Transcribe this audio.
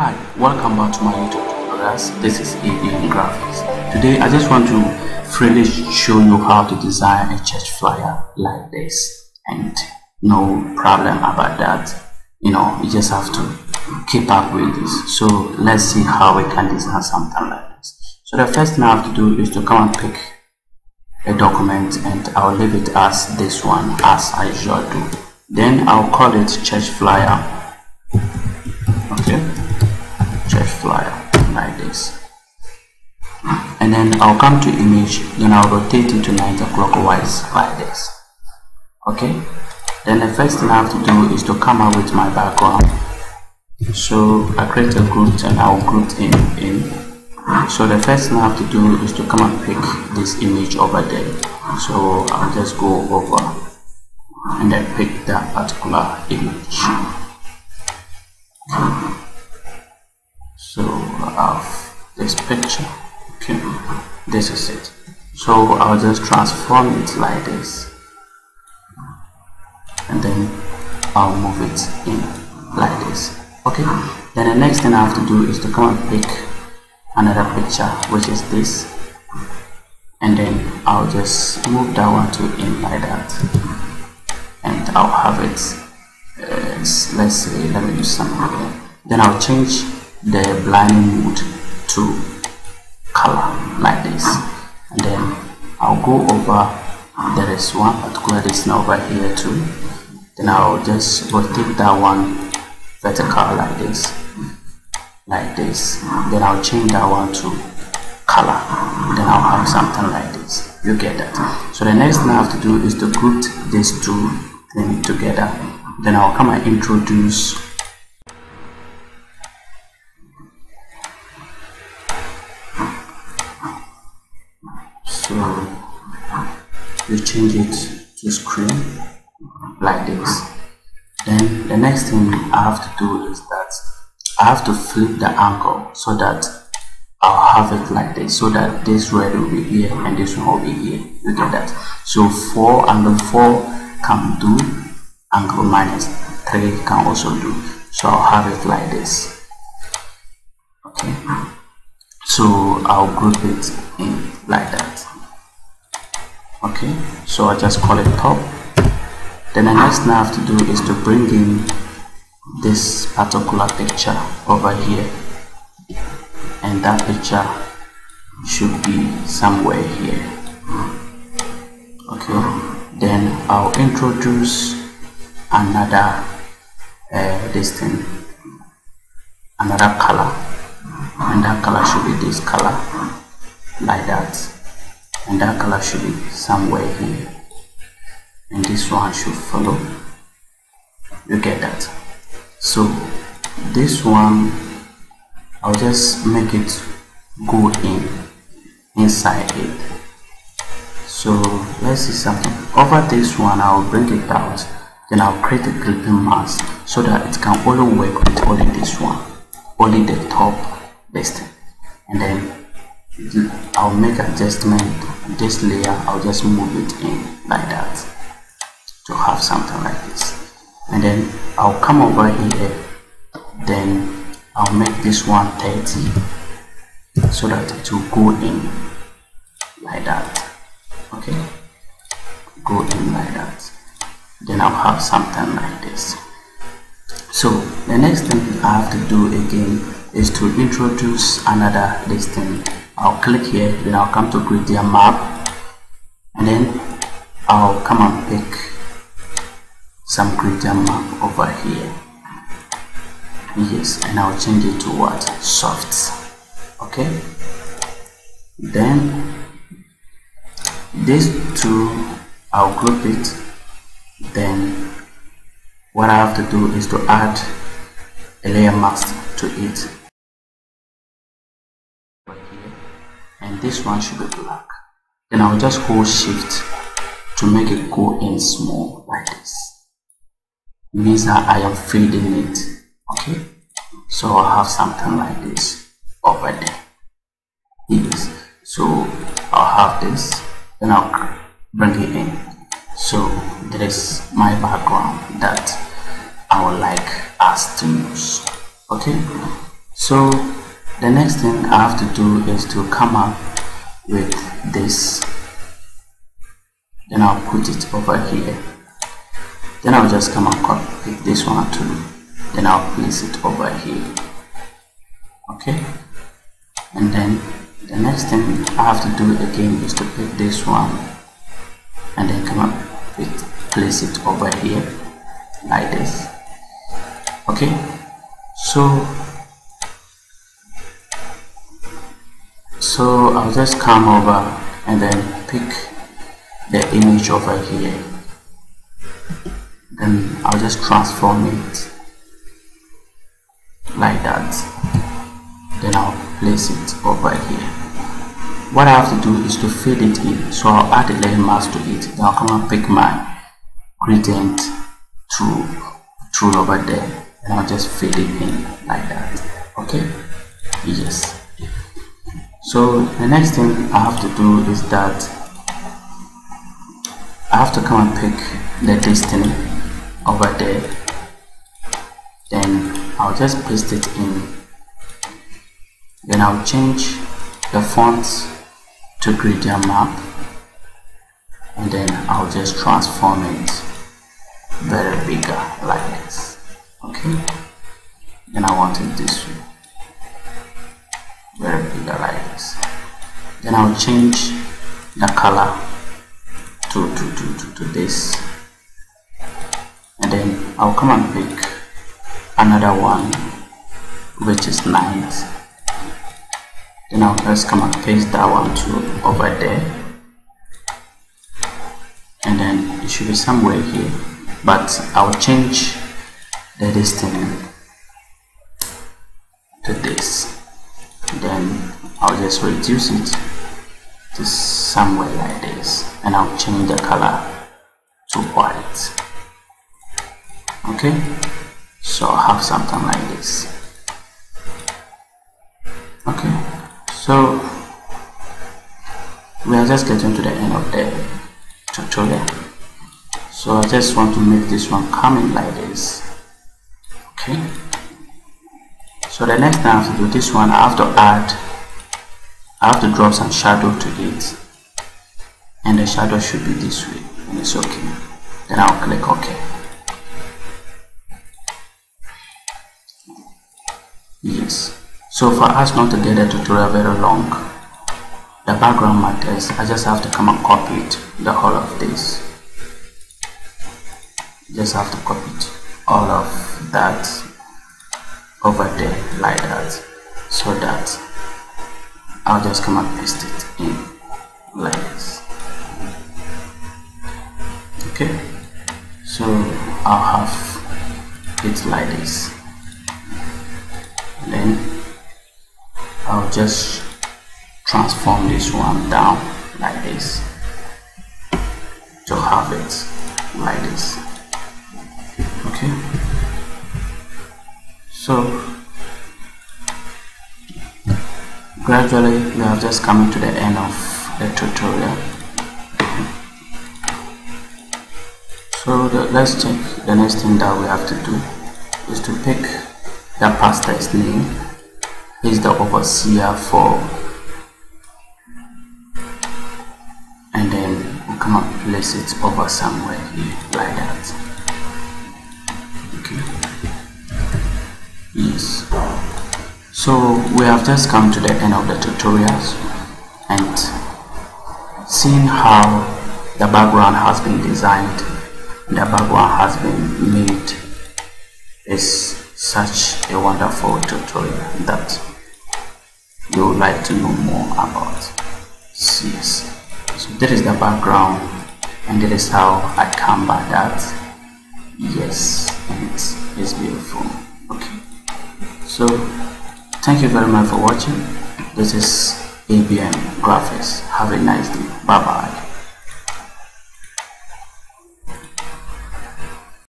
Hi, welcome back to my YouTube tutorials. This is ABM Graphics. Today I just want to freely show you how to design a church flyer like this and no problem about that. You know, you just have to keep up with this. So let's see how we can design something like this. So the first thing I have to do is to come and pick a document and I'll leave it as this one as I usually do. Then I'll call it church flyer. Like this. And then I'll come to image then I'll rotate it to 90 clockwise like this. Okay? Then the first thing I have to do is to come up with my background. So I create a group and I'll group in in. So the first thing I have to do is to come and pick this image over there. So I'll just go over and then pick that particular image. okay Have this picture. Okay this is it. So I'll just transform it like this. And then I'll move it in like this. Okay? Then the next thing I have to do is to come and pick another picture which is this. And then I'll just move that one to in like that. And I'll have it uh, let's say let me do something here. Then I'll change the blending mode to color like this. And then I'll go over uh, there is one particular distance over here too. Then I'll just rotate that one vertical like this like this. Then I'll change that one to color. Then I'll have something like this. You get that. So the next thing I have to do is to group these two things together. Then I'll come and introduce so you change it to screen like this. Then the next thing I have to do is that I have to flip the angle so that I'll have it like this so that this red will be here and this one will be here. You get that? So 4 angle 4 can do angle minus 3 can also do. So I'll have it like this. Okay? So I'll group it in like that okay so I just call it top. Then the next thing I have to do is to bring in this particular picture over here. And that picture should be somewhere here. Okay then I'll introduce another uh, this thing another color. And that color should be this color like that and that color should be somewhere here. And this one should follow. You get that. So this one I'll just make it go in inside it. So let's see something. Over this one I'll bring it out. Then I'll create a clipping mask so that it can only work with only this one. Only the top best and then I'll make adjustment this layer. I'll just move it in like that to have something like this. And then I'll come over here. Then I'll make this one 30 so that it will go in like that. Okay? Go in like that. Then I'll have something like this. So the next thing I have to do again is to introduce another listing I'll click here then I'll come to gradient map and then I'll come and pick some gradient map over here. Yes and I'll change it to what? Soft okay? Then these two I'll group it. Then what I have to do is to add a layer mask to it and this one should be black. Then I'll just hold shift to make it go in small like this. It means that I am feeding it okay? So I'll have something like this over there. Yes so I'll have this then I'll bring it in. So there is my background that I would like us to use okay? So the next thing I have to do is to come up with this. Then I'll put it over here. Then I'll just come and copy this one too. Then I'll place it over here. Okay? And then the next thing I have to do again is to pick this one and then come up with place it over here like this. Okay? So so I'll just come over and then pick the image over here. Then I'll just transform it like that. Then I'll place it over here. What I have to do is to fade it in. So I'll add a layer mask to it. Then I'll come and pick my gradient tool tool over there. And I'll just fade it in like that. Okay? Yes so the next thing I have to do is that I have to come and pick the destiny over there. Then I'll just paste it in. Then I'll change the fonts to gradient map. And then I'll just transform it very bigger like this. Okay? Then I want it this way. Very bigger like this then I'll change the color to, to, to, to, to this. And then I'll come and pick another one which is night then I'll just come and paste that one to over there. And then it should be somewhere here. But I'll change the distance to this Just reduce it to somewhere like this and I'll change the color to white. Okay? So I'll have something like this. Okay? So we are just getting to the end of the tutorial. So I just want to make this one coming like this. Okay? So the next thing I have to do this one I have to add I have to drop some shadow to it. And the shadow should be this way. And it's okay. Then I'll click OK. Yes. So for us not to get the tutorial very long. The background matters I just have to come and copy it the whole of this. Just have to copy it all of that over there like that so that I'll just come and paste it in like this okay. So I'll have it like this. Then I'll just transform this one down like this to have it like this. Okay. So gradually we are just coming to the end of the tutorial. So the, let's check the next thing that we have to do is to pick the pastor's name. He's the overseer for and then we come and place it over somewhere here like that so we have just come to the end of the tutorials and seeing how the background has been designed the background has been made. Is such a wonderful tutorial that you would like to know more about. Yes. So this is the background and this is how I come by that. Yes and it's beautiful. Okay. So thank you very much for watching. This is abm graphics. Have a nice day. Bye bye